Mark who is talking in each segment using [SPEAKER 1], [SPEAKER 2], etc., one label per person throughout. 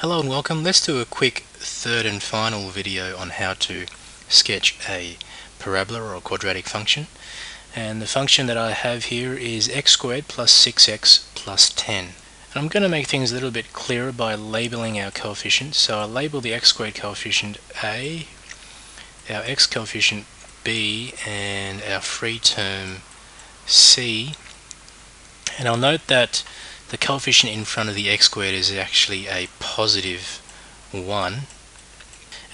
[SPEAKER 1] Hello and welcome. Let's do a quick third and final video on how to sketch a parabola or a quadratic function. And the function that I have here is x squared plus 6x plus 10. And I'm going to make things a little bit clearer by labeling our coefficients. So I'll label the x squared coefficient a, our x coefficient b, and our free term c. And I'll note that the coefficient in front of the x squared is actually a positive 1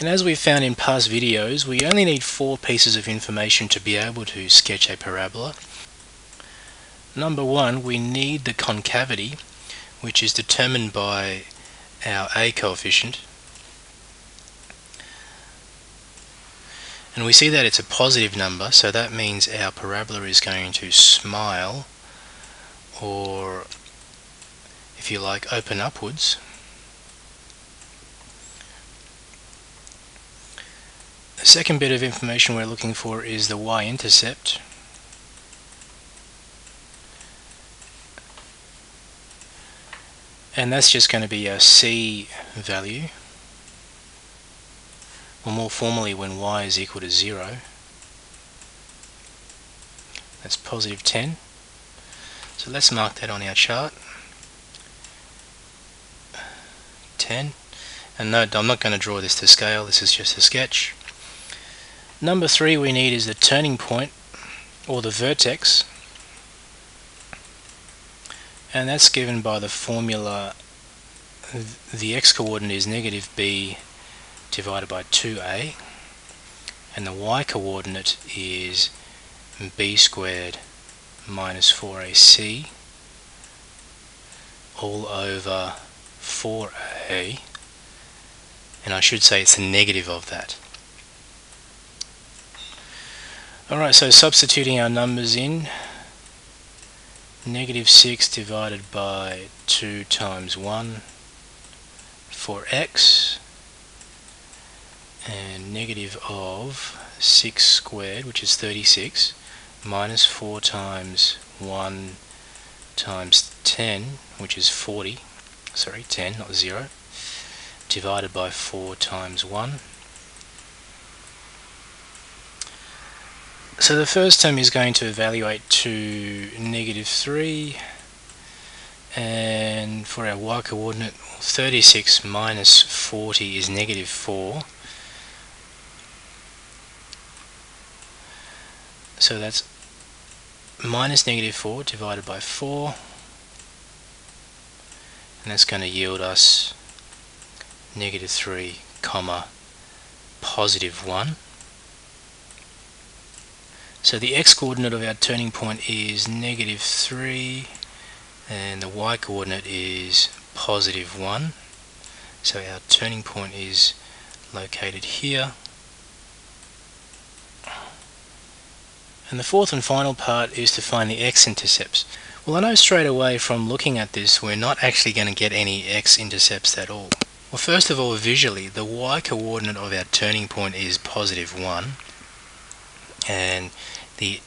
[SPEAKER 1] and as we've found in past videos we only need four pieces of information to be able to sketch a parabola. Number one we need the concavity which is determined by our a coefficient. And we see that it's a positive number so that means our parabola is going to smile or if you like, open upwards. Second bit of information we're looking for is the y-intercept. And that's just going to be a c value, or more formally when y is equal to 0. That's positive 10. So let's mark that on our chart. 10 and note I'm not going to draw this to scale this is just a sketch number three we need is the turning point or the vertex and that's given by the formula the x coordinate is negative b divided by 2a and the y coordinate is b squared minus 4ac all over 4a and I should say it's the negative of that. Alright, so substituting our numbers in, negative 6 divided by 2 times 1 for x, and negative of 6 squared, which is 36, minus 4 times 1 times 10, which is 40, sorry 10 not 0 divided by 4 times 1 so the first term is going to evaluate to negative 3 and for our y coordinate 36 minus 40 is negative 4 so that's minus negative 4 divided by 4 and that's going to yield us negative 3 comma positive 1 so the x coordinate of our turning point is negative 3 and the y coordinate is positive 1 so our turning point is located here. And the fourth and final part is to find the x-intercepts. Well I know straight away from looking at this we're not actually going to get any x-intercepts at all. Well first of all visually the y-coordinate of our turning point is positive 1 and the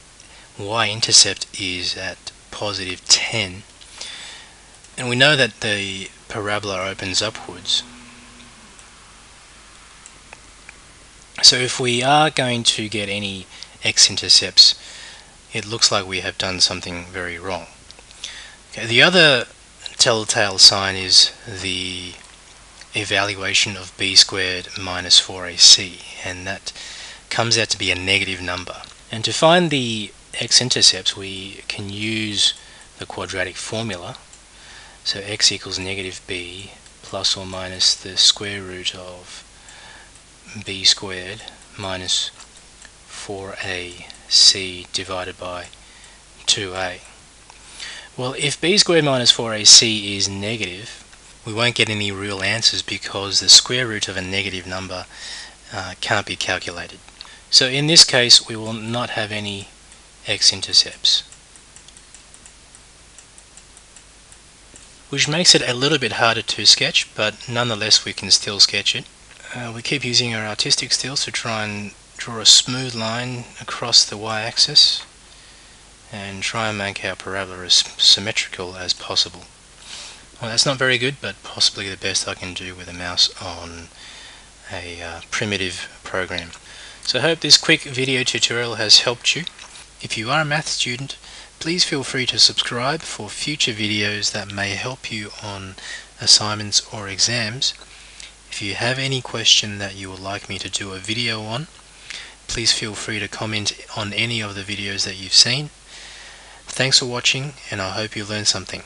[SPEAKER 1] y-intercept is at positive 10 and we know that the parabola opens upwards. So if we are going to get any x-intercepts it looks like we have done something very wrong. Okay, the other telltale sign is the evaluation of b squared minus 4ac and that comes out to be a negative number. And to find the x-intercepts we can use the quadratic formula. So x equals negative b plus or minus the square root of b squared minus 4ac divided by 2a. Well, if b squared minus 4ac is negative, we won't get any real answers because the square root of a negative number uh, can't be calculated. So in this case, we will not have any x-intercepts. Which makes it a little bit harder to sketch, but nonetheless we can still sketch it. Uh, we keep using our artistic skills to try and draw a smooth line across the y-axis and try and make our parabola as symmetrical as possible. Well, that's not very good, but possibly the best I can do with a mouse on a uh, primitive program. So I hope this quick video tutorial has helped you. If you are a math student, please feel free to subscribe for future videos that may help you on assignments or exams. If you have any question that you would like me to do a video on, please feel free to comment on any of the videos that you've seen. Thanks for watching and I hope you learned something.